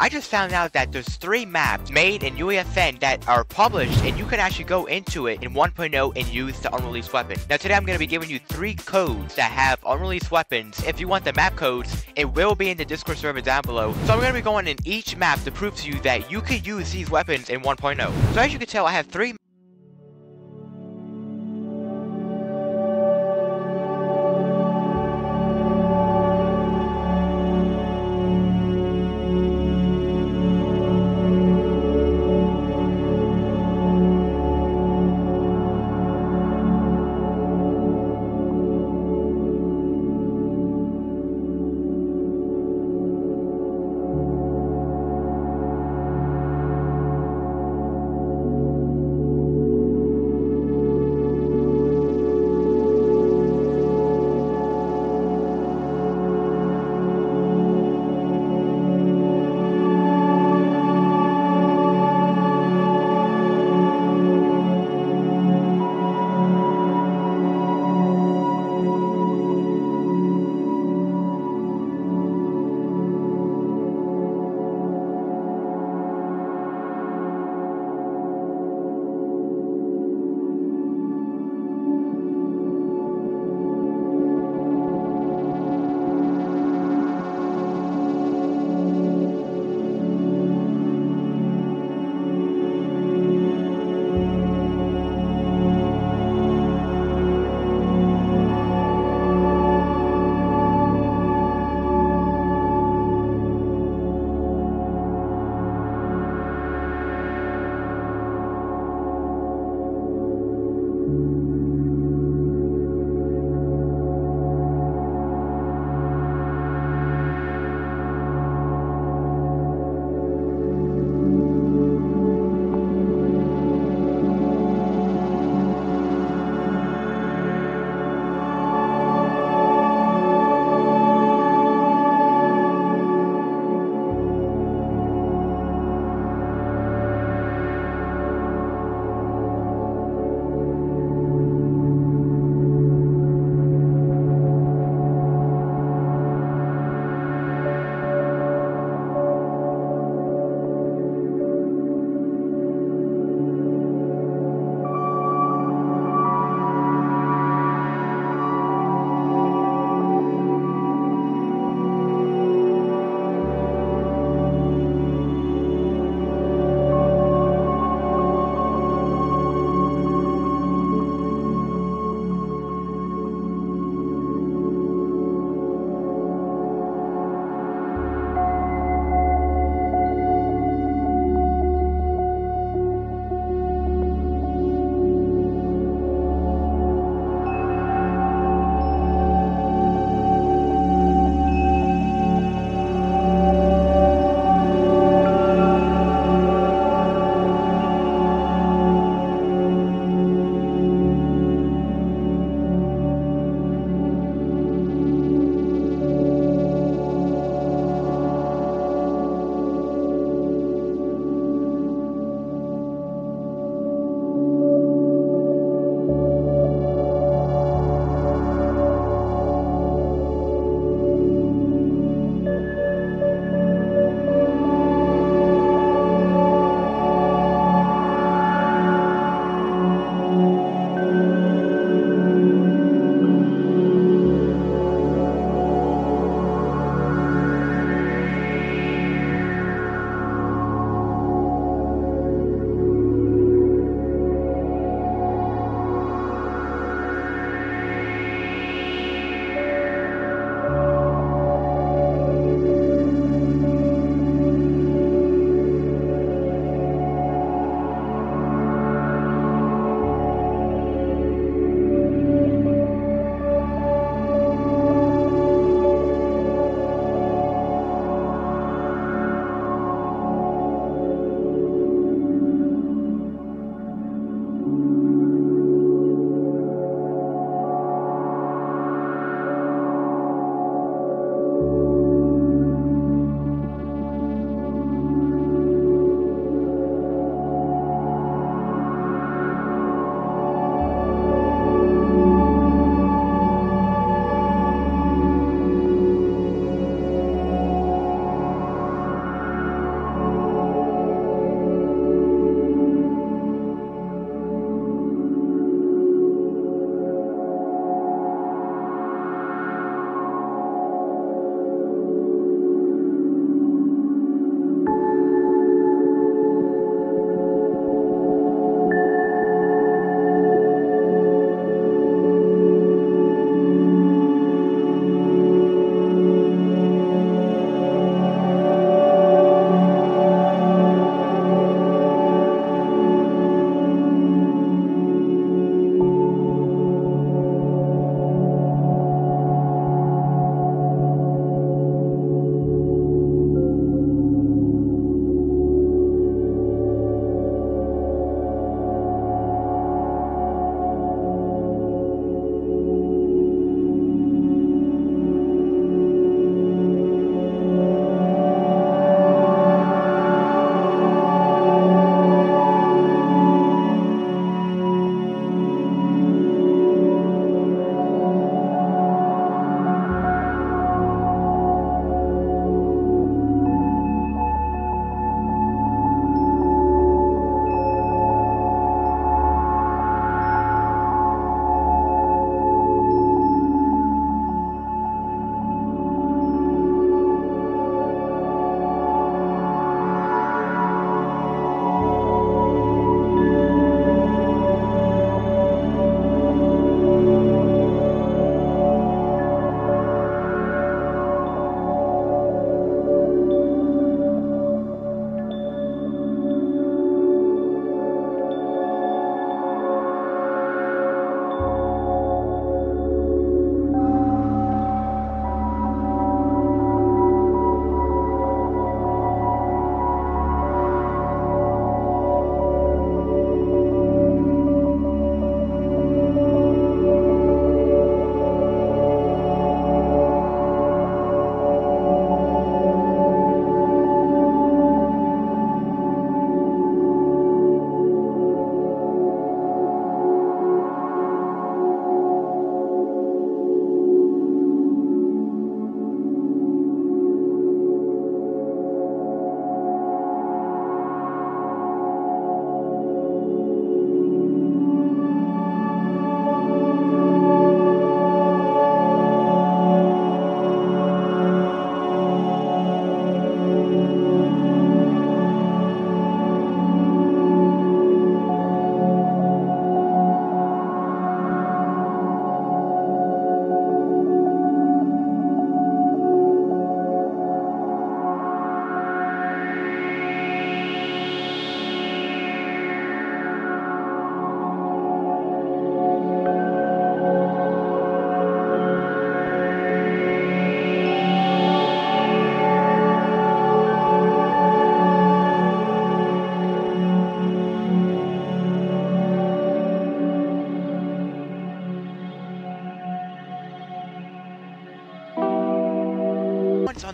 I just found out that there's three maps made in UEFN that are published and you can actually go into it in 1.0 and use the unreleased weapon. Now today I'm going to be giving you three codes that have unreleased weapons. If you want the map codes, it will be in the Discord server down below. So I'm going to be going in each map to prove to you that you can use these weapons in 1.0. So as you can tell I have three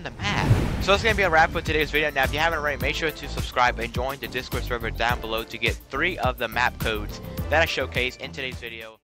on the map? So that's gonna be a wrap for today's video. Now, if you haven't already, make sure to subscribe and join the Discord server down below to get three of the map codes that I showcase in today's video.